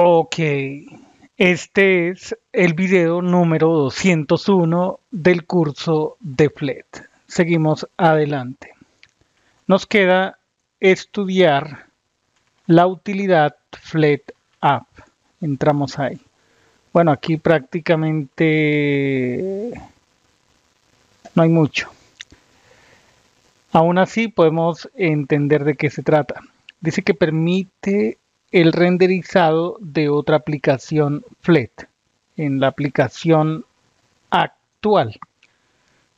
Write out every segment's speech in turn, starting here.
Ok, este es el video número 201 del curso de FLET. Seguimos adelante. Nos queda estudiar la utilidad FLET App. Entramos ahí. Bueno, aquí prácticamente no hay mucho. Aún así podemos entender de qué se trata. Dice que permite el renderizado de otra aplicación FLET en la aplicación actual.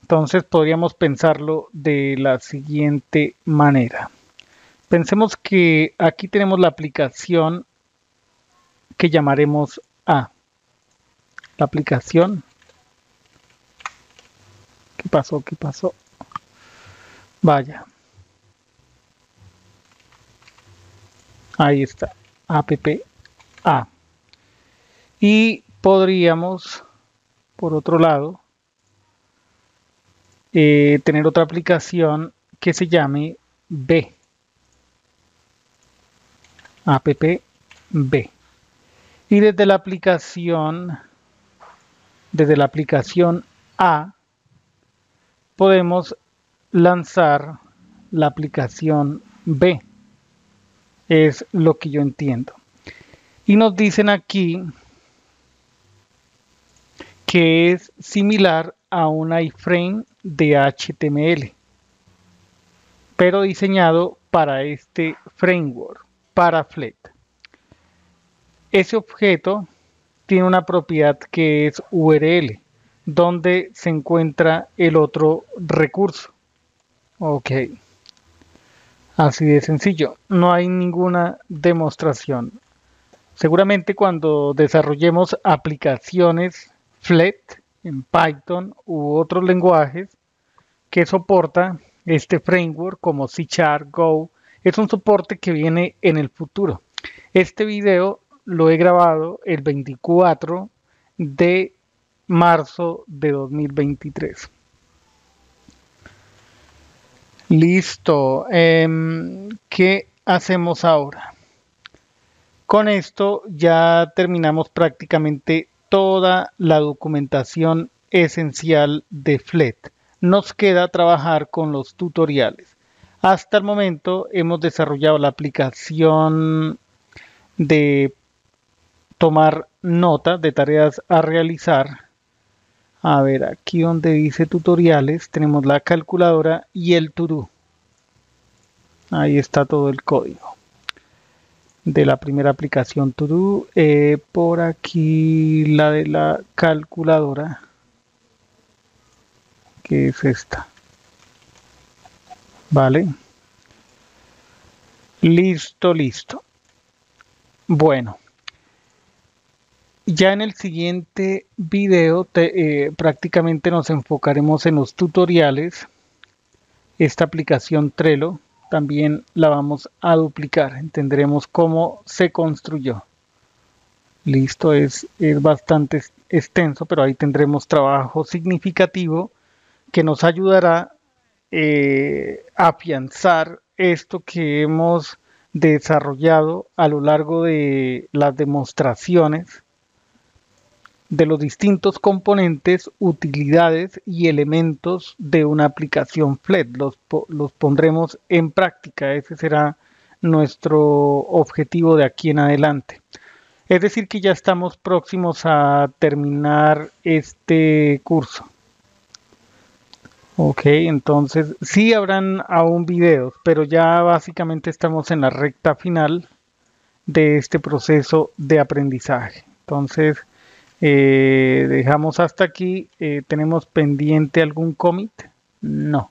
Entonces podríamos pensarlo de la siguiente manera. Pensemos que aquí tenemos la aplicación que llamaremos A. La aplicación. ¿Qué pasó? ¿Qué pasó? Vaya. Ahí está app A. Y podríamos, por otro lado, eh, tener otra aplicación que se llame B. app B. Y desde la aplicación, desde la aplicación A, podemos lanzar la aplicación B es lo que yo entiendo. Y nos dicen aquí que es similar a un iframe de HTML, pero diseñado para este framework, para Flet. Ese objeto tiene una propiedad que es URL, donde se encuentra el otro recurso. Ok. Así de sencillo, no hay ninguna demostración. Seguramente cuando desarrollemos aplicaciones FLET en Python u otros lenguajes que soporta este framework como C Go, es un soporte que viene en el futuro. Este video lo he grabado el 24 de marzo de 2023. Listo. Em, ¿Qué hacemos ahora? Con esto ya terminamos prácticamente toda la documentación esencial de FLET. Nos queda trabajar con los tutoriales. Hasta el momento hemos desarrollado la aplicación de tomar nota de tareas a realizar a ver, aquí donde dice tutoriales tenemos la calculadora y el to Ahí está todo el código de la primera aplicación to eh, por aquí la de la calculadora, que es esta. Vale. Listo, listo. Bueno. Ya en el siguiente video eh, prácticamente nos enfocaremos en los tutoriales. Esta aplicación Trello también la vamos a duplicar. Entenderemos cómo se construyó. Listo, es, es bastante extenso, pero ahí tendremos trabajo significativo que nos ayudará eh, a afianzar esto que hemos desarrollado a lo largo de las demostraciones de los distintos componentes, utilidades y elementos de una aplicación FLET. Los, los pondremos en práctica. Ese será nuestro objetivo de aquí en adelante. Es decir, que ya estamos próximos a terminar este curso. Ok, entonces sí habrán aún videos, pero ya básicamente estamos en la recta final de este proceso de aprendizaje. Entonces, eh, dejamos hasta aquí. Eh, ¿Tenemos pendiente algún commit? No.